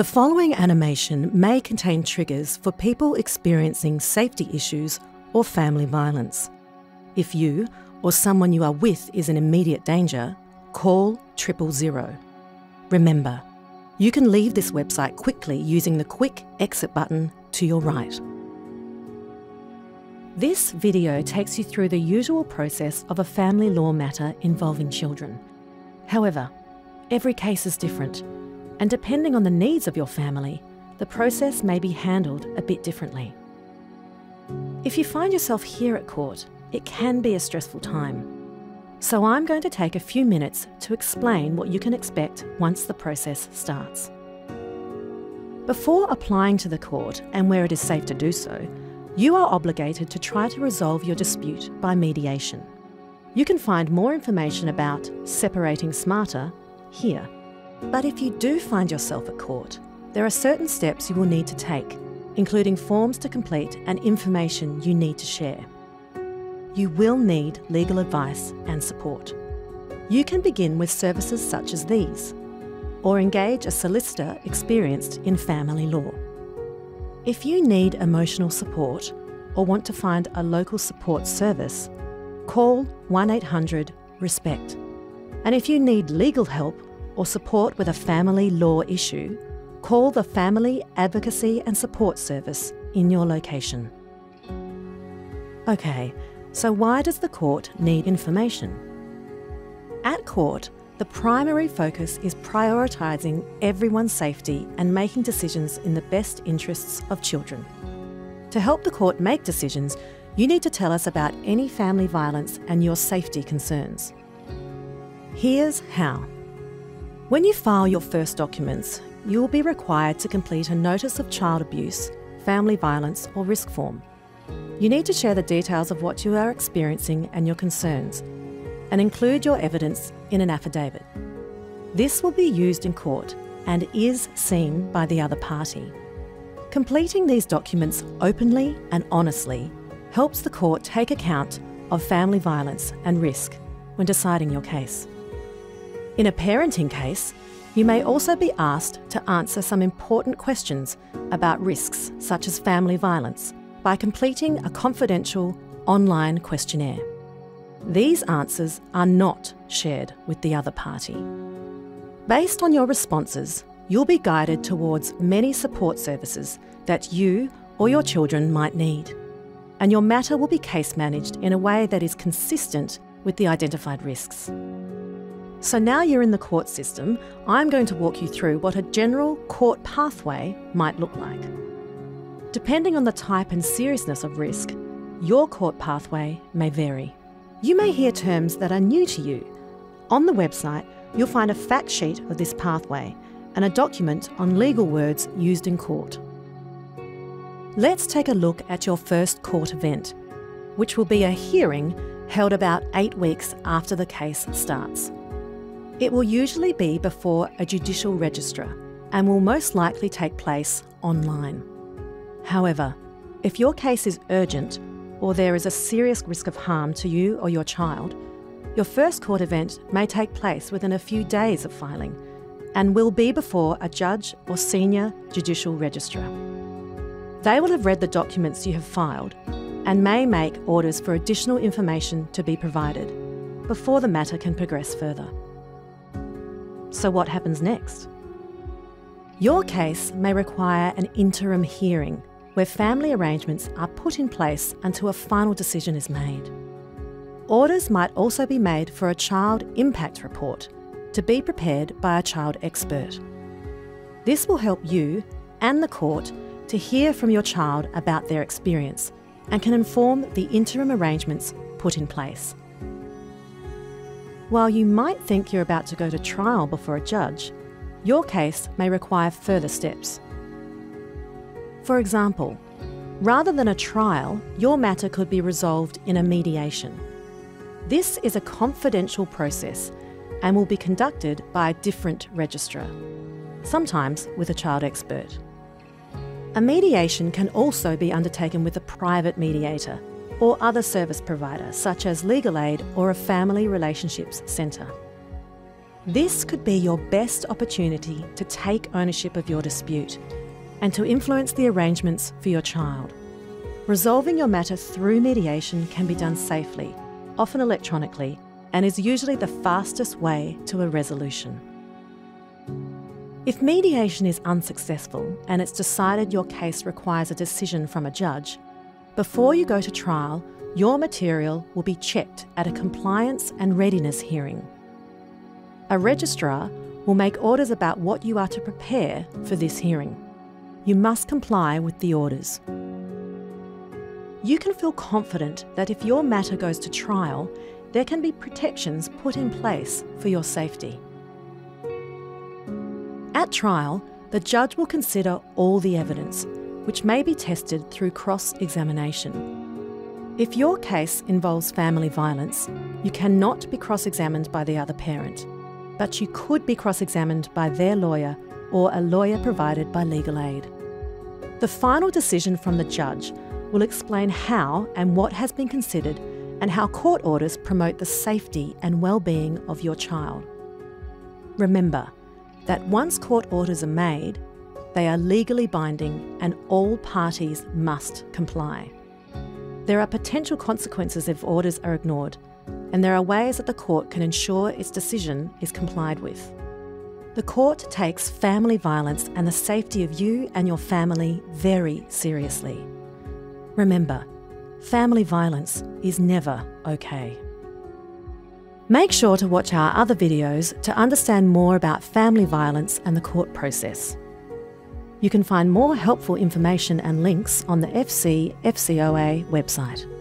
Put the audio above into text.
The following animation may contain triggers for people experiencing safety issues or family violence. If you or someone you are with is in immediate danger, call triple zero. Remember, you can leave this website quickly using the quick exit button to your right. This video takes you through the usual process of a family law matter involving children. However, every case is different, and depending on the needs of your family, the process may be handled a bit differently. If you find yourself here at court, it can be a stressful time. So I'm going to take a few minutes to explain what you can expect once the process starts. Before applying to the court and where it is safe to do so, you are obligated to try to resolve your dispute by mediation. You can find more information about separating smarter here. But if you do find yourself at court, there are certain steps you will need to take, including forms to complete and information you need to share. You will need legal advice and support. You can begin with services such as these, or engage a solicitor experienced in family law. If you need emotional support or want to find a local support service, call 1 800 RESPECT. And if you need legal help or support with a family law issue, call the Family Advocacy and Support Service in your location. Okay, so why does the court need information? At court, the primary focus is prioritising everyone's safety and making decisions in the best interests of children. To help the court make decisions, you need to tell us about any family violence and your safety concerns. Here's how. When you file your first documents, you will be required to complete a Notice of Child Abuse, Family Violence or Risk form. You need to share the details of what you are experiencing and your concerns, and include your evidence in an affidavit. This will be used in court and is seen by the other party. Completing these documents openly and honestly helps the court take account of family violence and risk when deciding your case. In a parenting case, you may also be asked to answer some important questions about risks such as family violence by completing a confidential online questionnaire. These answers are not shared with the other party. Based on your responses, you'll be guided towards many support services that you or your children might need. And your matter will be case managed in a way that is consistent with the identified risks. So now you're in the court system, I'm going to walk you through what a general court pathway might look like. Depending on the type and seriousness of risk, your court pathway may vary. You may hear terms that are new to you. On the website, you'll find a fact sheet of this pathway and a document on legal words used in court. Let's take a look at your first court event, which will be a hearing held about eight weeks after the case starts. It will usually be before a judicial registrar and will most likely take place online. However, if your case is urgent or there is a serious risk of harm to you or your child, your first court event may take place within a few days of filing and will be before a judge or senior judicial registrar. They will have read the documents you have filed and may make orders for additional information to be provided before the matter can progress further. So, what happens next? Your case may require an interim hearing where family arrangements are put in place until a final decision is made. Orders might also be made for a child impact report to be prepared by a child expert. This will help you and the court to hear from your child about their experience and can inform the interim arrangements put in place. While you might think you're about to go to trial before a judge, your case may require further steps. For example, rather than a trial, your matter could be resolved in a mediation. This is a confidential process and will be conducted by a different registrar, sometimes with a child expert. A mediation can also be undertaken with a private mediator or other service provider, such as legal aid or a family relationships centre. This could be your best opportunity to take ownership of your dispute and to influence the arrangements for your child. Resolving your matter through mediation can be done safely, often electronically, and is usually the fastest way to a resolution. If mediation is unsuccessful and it's decided your case requires a decision from a judge, before you go to trial, your material will be checked at a compliance and readiness hearing. A registrar will make orders about what you are to prepare for this hearing. You must comply with the orders. You can feel confident that if your matter goes to trial, there can be protections put in place for your safety. At trial, the judge will consider all the evidence, which may be tested through cross examination. If your case involves family violence, you cannot be cross examined by the other parent but you could be cross examined by their lawyer or a lawyer provided by legal aid. The final decision from the judge will explain how and what has been considered and how court orders promote the safety and well-being of your child. Remember that once court orders are made, they are legally binding and all parties must comply. There are potential consequences if orders are ignored, and there are ways that the court can ensure its decision is complied with. The court takes family violence and the safety of you and your family very seriously. Remember, family violence is never okay. Make sure to watch our other videos to understand more about family violence and the court process. You can find more helpful information and links on the FC FCOA website.